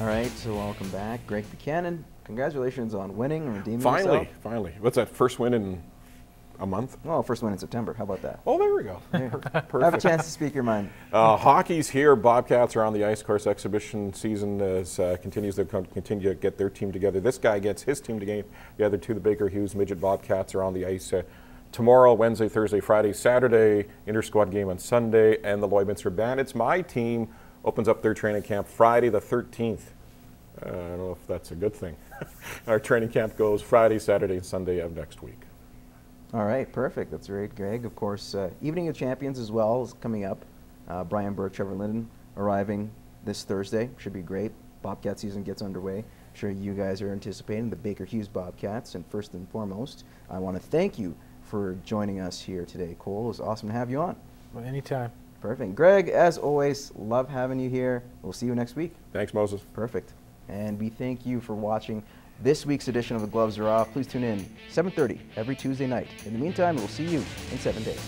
All right, so welcome back. Greg Buchanan, congratulations on winning and redeeming Finally, yourself. finally. What's that, first win in a month? Well, first win in September. How about that? Oh, there we go. Perfect. Have a chance to speak your mind. Uh, hockey's here. Bobcats are on the ice. Course, exhibition season is, uh, continues to con- continue to get their team together. This guy gets his team together. The other two, the Baker Hughes Midget Bobcats, are on the ice uh, tomorrow, Wednesday, Thursday, Friday, Saturday. Inter squad game on Sunday, and the Lloydminster Bandits. My team opens up their training camp Friday the 13th. Uh, I don't know if that's a good thing. Our training camp goes Friday, Saturday, and Sunday of next week. All right, perfect. That's great, Greg. Of course, uh, Evening of Champions as well is coming up. Uh, Brian Burke, Trevor Linden arriving this Thursday. Should be great. Bobcat season gets underway. I'm sure you guys are anticipating the Baker Hughes Bobcats. And first and foremost, I want to thank you for joining us here today, Cole. It was awesome to have you on. Well, anytime. Perfect. Greg, as always, love having you here. We'll see you next week. Thanks, Moses. Perfect. And we thank you for watching this week's edition of The Gloves Are Off. Please tune in 7:30 every Tuesday night. In the meantime, we'll see you in 7 days.